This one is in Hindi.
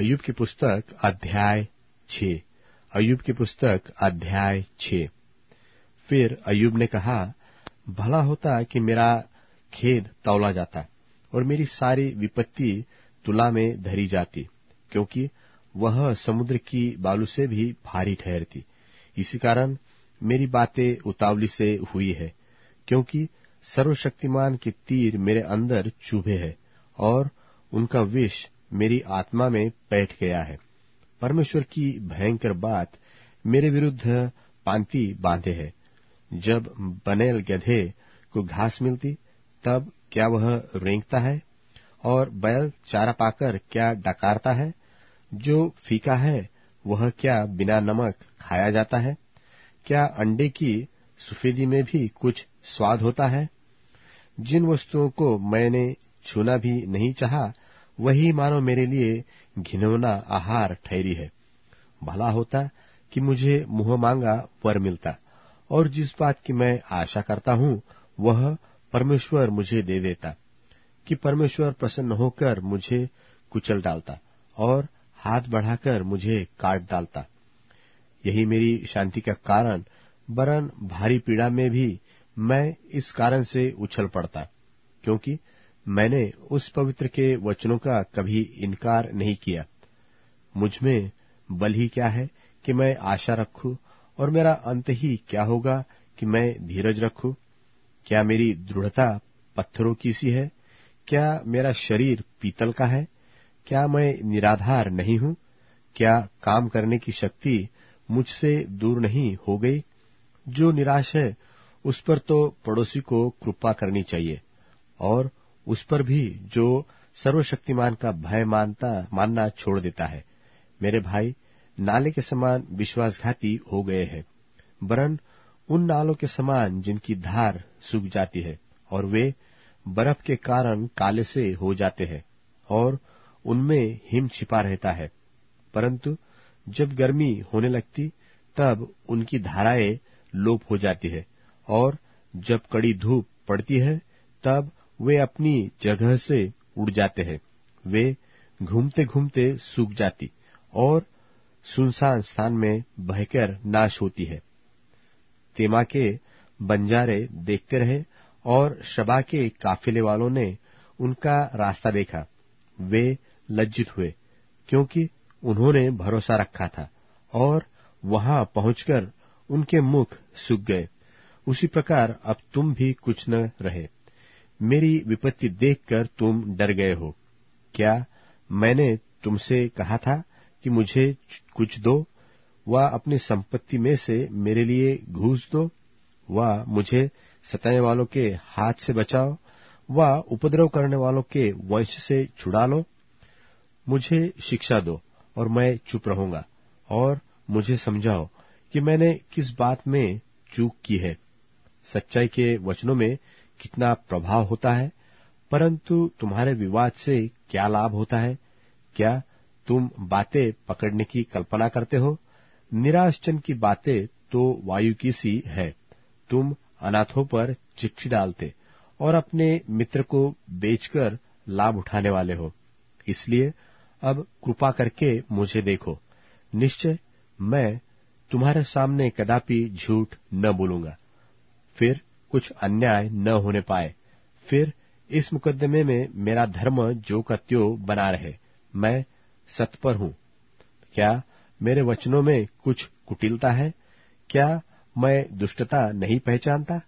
अयुब की पुस्तक अध्याय छ। अयुब की पुस्तक अध्याय छ। फिर अयुब ने कहा, भला होता कि मेरा खेद तौला जाता और मेरी सारी विपत्ति तुला में धरी जाती, क्योंकि वह समुद्र की बालू से भी भारी ठहरती। इसी कारण मेरी बातें उतावली से हुई है, क्योंकि सर्वशक्तिमान के तीर मेरे अंदर चुभे है और उनका विष मेरी आत्मा में बैठ गया है। परमेश्वर की भयंकर बात मेरे विरुद्ध पांति बांधे है। जब बनेल गधे को घास मिलती, तब क्या वह रेंगता है? और बैल चारा पाकर क्या डकारता है? जो फीका है, वह क्या बिना नमक खाया जाता है? क्या अंडे की सुफेदी में भी कुछ स्वाद होता है? जिन वस्तुओं को मैंने छूना भी नहीं चाहा वही मानो मेरे लिए घिनौना आहार ठहरी है। भला होता कि मुझे मुँह मांगा वर मिलता, और जिस बात की मैं आशा करता हूँ, वह परमेश्वर मुझे दे देता, कि परमेश्वर प्रसन्न होकर मुझे कुचल डालता, और हाथ बढ़ाकर मुझे काट डालता। यही मेरी शांति का कारण बरन भारी पीड़ा में भी मैं इस कारण से उछल पड़ता, क्योंकि मैंने उस पवित्र के वचनों का कभी इनकार नहीं किया। मुझमें बल ही क्या है कि मैं आशा रखूँ, और मेरा अंत ही क्या होगा कि मैं धीरज रखूँ? क्या मेरी दृढ़ता पत्थरों की सी है? क्या मेरा शरीर पीतल का है? क्या मैं निराधार नहीं हूँ? क्या काम करने की शक्ति मुझसे दूर नहीं हो गई? जो निराश है, उस पर तो पड़ोसी को कृपा करनी चाहिए, और उस पर भी जो सर्वशक्तिमान का भय मानता, मानना छोड़ देता है। मेरे भाई, नाले के समान विश्वासघाती हो गए हैं, वरन उन नालों के समान जिनकी धार सूख जाती है, और वे बर्फ़ के कारण काले से हो जाते हैं, और उनमें हिम छिपा रहता है। परंतु जब गर्मी होने लगती, तब उनकी धाराएँ लोप हो जाती है, और जब कड़ी धूप पड़ती है, तब वे अपनी जगह से उड़ जाते हैं। वे घूमते घूमते सूख जाती और सुनसान स्थान में बहकर नाश होती है। तेमा के बंजारे देखते रहे और शबा के काफिले वालों ने उनका रास्ता देखा। वे लज्जित हुए क्योंकि उन्होंने भरोसा रखा था और वहाँ पहुंचकर उनके मुख सूख गए। उसी प्रकार अब तुम भी कुछ न रहे। मेरी विपत्ति देखकर तुम डर गए हो। क्या मैंने तुमसे कहा था कि मुझे कुछ दो? व अपनी संपत्ति में से मेरे लिए घूस दो। व मुझे सताने वालों के हाथ से बचाओ। व उपद्रव करने वालों के वंश से छुड़ा लो। मुझे शिक्षा दो और मैं चुप रहूँगा। और मुझे समझाओ कि मैंने किस बात में चूक की है। सच्चाई के वचनों में कितना प्रभाव होता है, परंतु तुम्हारे विवाद से क्या लाभ होता है? क्या तुम बातें पकड़ने की कल्पना करते हो? निराशचन की बातें तो वायु की सी है। तुम अनाथों पर चिट्ठी डालते और अपने मित्र को बेचकर लाभ उठाने वाले हो। इसलिए अब कृपा करके मुझे देखो। निश्चय मैं तुम्हारे सामने कदापि झूठ न बोलूँगा। फिर कुछ अन्याय न होने पाए। फिर इस मुकदमे में मेरा धर्म जो का त्यो बना रहे, मैं सत पर हूँ। क्या मेरे वचनों में कुछ कुटिलता है? क्या मैं दुष्टता नहीं पहचानता?